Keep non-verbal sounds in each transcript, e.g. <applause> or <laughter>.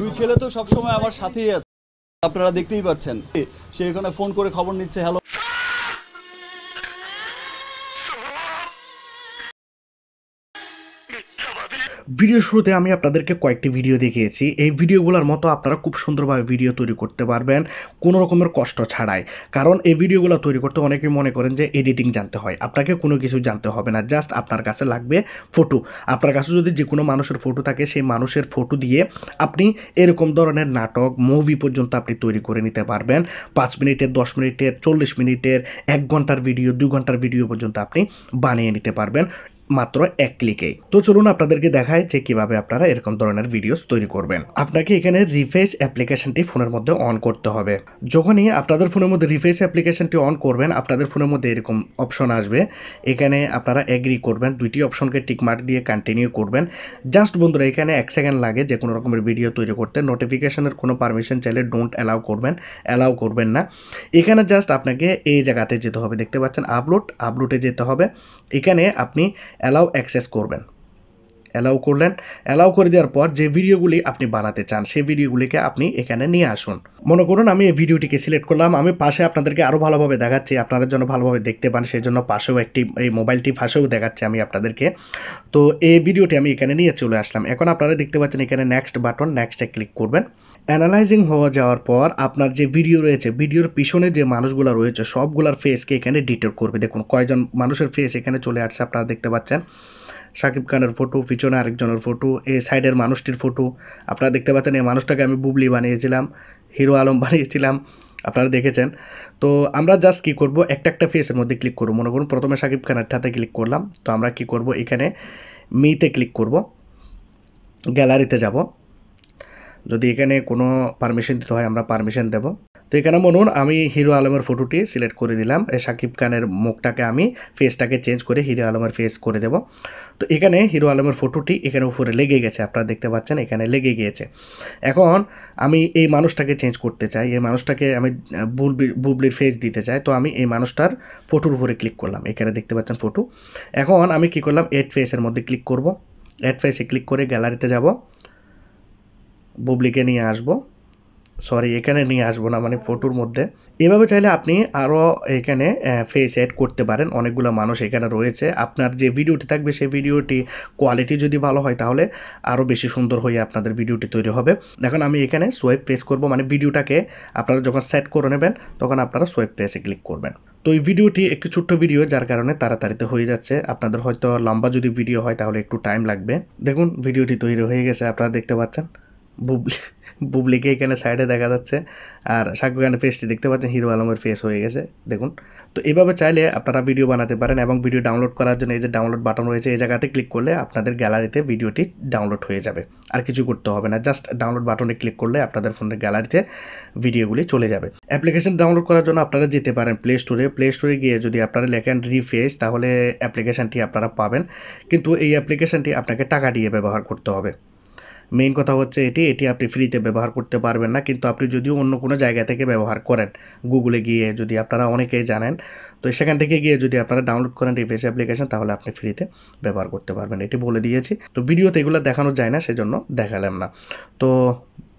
দুই ছেলে তো সবসময় আমার সাথেই আছে। আপনারা দেখতেই পাচ্ছেন। সে এখানে ফোন করে খবর নিচ্ছে হ্যালো ভিডিও শুরুতে আমি আপনাদেরকে কয়েকটি ভিডিও দেখিয়েছি। এই ভিডিওগুলোর মতো আপনারা খুব সুন্দরভাবে ভিডিও তৈরি করতে পারবেন, কোনো রকমের কষ্ট ছাড়াই। কারণ এই ভিডিওগুলো তৈরি করতে অনেকেই মনে করেন যে এডিটিং জানতে হয়। আপনাকে কোনো কিছু জানতে হবে না জাস্ট আপনার কাছে লাগবে ফটো আপনার কাছে যদি যে কোনো মানুষের ফটো থাকে, সেই মানুষের ফটো দিয়ে আপনি এরকম ধরনের নাটক মুভি পর্যন্ত আপনি তৈরি করে নিতে পারবেন। পাঁচ মিনিটের দশ মিনিটের চল্লিশ মিনিটের, এক ঘণ্টার ভিডিও দু ঘণ্টার ভিডিও পর্যন্ত আপনি বানিয়ে নিতে পারবেন। মাত্র এক ক্লিকেই তো চলুন আপনাদেরকে দেখায় যে কীভাবে আপনারা এরকম ধরনের ভিডিওস তৈরি করবেন। আপনাকে এখানে রিফেস অ্যাপ্লিকেশনটি ফোনের মধ্যে অন করতে হবে। যখনই আপনাদের ফোনের মধ্যে রিফেস অ্যাপ্লিকেশনটি অন করবেন, আপনাদের ফোনের মধ্যে এরকম অপশন আসবে। এখানে আপনারা এগ্রি করবেন, দুইটি অপশনকে টিকমার্ক দিয়ে কন্টিনিউ করবেন। জাস্ট বন্ধুরা, এখানে এক সেকেন্ড লাগে যে কোনো রকমের ভিডিও তৈরি করতে। নোটিফিকেশনের কোনো পারমিশন চাইলে ডোন্ট অ্যালাউ করবেন অ্যালাউ করবেন না। এখানে জাস্ট আপনাকে এই জায়গাতে যেতে হবে, দেখতে পাচ্ছেন আপলোড আপলোডে যেতে হবে। এখানে আপনি অ্যালাউ অ্যাক্সেস করবেন। অ্যালাউ করলেন। অ্যালাউ করে দেওয়ার পর যে ভিডিওগুলি আপনি বানাতে চান, সেই ভিডিওগুলিকে আপনি এখানে নিয়ে আসুন। মনে করুন, আমি এই ভিডিওটিকে সিলেক্ট করলাম। আমি পাশে আপনাদেরকে আরও ভালোভাবে দেখাচ্ছি। আপনাদের জন্য ভালোভাবে দেখতে পান, সেই জন্য পাশেও একটি, এই মোবাইলটি পাশেও দেখাচ্ছি আমি আপনাদেরকে। তো এই ভিডিওটি আমি এখানে নিয়ে চলে আসলাম। এখন আপনারা দেখতে পাচ্ছেন এখানে নেক্সট বাটন নেক্সটে ক্লিক করবেন। অ্যানালাইজিং হওয়া যাওয়ার পর আপনার যে ভিডিও রয়েছে ভিডিওর পিছনে যে মানুষগুলো রয়েছে, সবগুলোর ফেসকে এখানে ডিটেক্ট করবে। দেখুন, কয়জন মানুষের ফেস এখানে চলে আসছে, আপনারা দেখতে পাচ্ছেন। শাকিব খানের ফটো পিছনে আরেকজনের ফটো এই সাইডের মানুষটির ফটো আপনারা দেখতে পাচ্ছেন এই মানুষটাকে আমি বুবলি বানিয়েছিলাম, হিরো আলম <laughs> বানিয়েছিলাম, আপনারা দেখেছেন। তো আমরা জাস্ট কি করব, একটা একটা ফেসের মধ্যে ক্লিক করব। মনে করুন, প্রথমে শাকিব খানের ঠাতে ক্লিক করলাম, তো আমরা কি করব, এখানে মিতে ক্লিক করব গ্যালারিতে যাব। যদি এখানে কোনো পারমিশন দিতে হয়, আমরা পারমিশন দেব। তো এখানে মনুন আমি হিরো আলমের ফটোটি সিলেক্ট করে দিলাম। শাকিব খানের মুখটাকে আমি ফেসটাকে চেঞ্জ করে হিরো আলমের ফেস করে দেব। তো এখানে হিরো আলমের ফটোটি এখানে উপরে লেগে গেছে, আপনারা দেখতে পাচ্ছেন এখানে লেগে গিয়েছে। এখন আমি এই মানুষটাকে চেঞ্জ করতে চাই, এই মানুষটাকে আমি বুবলি, বুবলির ফেস দিতে চাই। তো আমি এই মানুষটার ফটোর উপরে ক্লিক করলাম, এখানে দেখতে পাচ্ছেন ফটো এখন আমি কি করলাম এড ফেসের মধ্যে ক্লিক করব। এড ফেসে ক্লিক করে গ্যালারিতে যাব। বুবলিকে নিয়ে আসব। সরি এখানে নিয়ে আসব না মানে ফটোর মধ্যে। এভাবে চাইলে আপনি আরও এখানে ফেস অ্যাড করতে পারেন। অনেকগুলো মানুষ এখানে রয়েছে। আপনার যে ভিডিওটি থাকবে, সেই ভিডিওটি কোয়ালিটি যদি ভালো হয়, তাহলে আরও বেশি সুন্দর হয়ে আপনাদের ভিডিওটি তৈরি হবে। দেখুন, আমি এখানে সোয়েব প্রেস করব মানে ভিডিওটাকে আপনারা যখন সেট করে নেবেন, তখন আপনারা সোয়েব প্রেসে ক্লিক করবেন। তো এই ভিডিওটি একটি ছোট্ট ভিডিও যার কারণে তাড়াতাড়িতে হয়ে যাচ্ছে। আপনাদের হয়তো লম্বা যদি ভিডিও হয়, তাহলে একটু টাইম লাগবে। দেখুন ভিডিওটি তৈরি হয়ে গেছে, আপনারা দেখতে পাচ্ছেন। বুবলি বুবলিকে এখানে সাইডে দেখা যাচ্ছে। আর শাকিব ফেসটি দেখতে পাচ্ছেন, হিরো আলমের ফেস হয়ে গেছে, দেখুন। তো এভাবে চাইলে আপনারা ভিডিও বানাতে পারেন এবং ভিডিও ডাউনলোড করার জন্য এই যে ডাউনলোড বাটন রয়েছে, এই জায়গাতে ক্লিক করলে আপনাদের গ্যালারিতে ভিডিওটি ডাউনলোড হয়ে যাবে। আর কিছু করতে হবে না জাস্ট ডাউনলোড বাটনে ক্লিক করলে আপনাদের ফোনের গ্যালারিতে ভিডিওগুলি চলে যাবে। অ্যাপ্লিকেশন ডাউনলোড করার জন্য আপনারা যেতে পারেন প্লে স্টোরে প্লে স্টোরে গিয়ে যদি আপনারা লেখেন রিফেস তাহলে অ্যাপ্লিকেশনটি আপনারা পাবেন। কিন্তু এই অ্যাপ্লিকেশনটি আপনাকে টাকা দিয়ে ব্যবহার করতে হবে। মেইন কথা হচ্ছে এটি এটি আপনি ফ্রিতে ব্যবহার করতে পারবেন না, কিন্তু আপনি যদিও অন্য কোনো জায়গা থেকে ব্যবহার করেন গুগলে গিয়ে যদি আপনারা অনেকেই জানেন, তো সেখান থেকে গিয়ে যদি আপনারা ডাউনলোড করেন রিফেস অ্যাপ্লিকেশন তাহলে আপনি ফ্রিতে ব্যবহার করতে পারবেন। এটি বলে দিয়েছি। তো ভিডিওতে এগুলো দেখানো যায় না, সেজন্য দেখালাম না। তো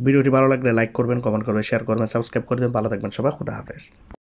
ভিডিওটি ভালো লাগলে লাইক করবেন কমেন্ট করবেন শেয়ার করবেন সাবস্ক্রাইব করবেন ভালো থাকবেন সবাই, খুদা হাফেজ।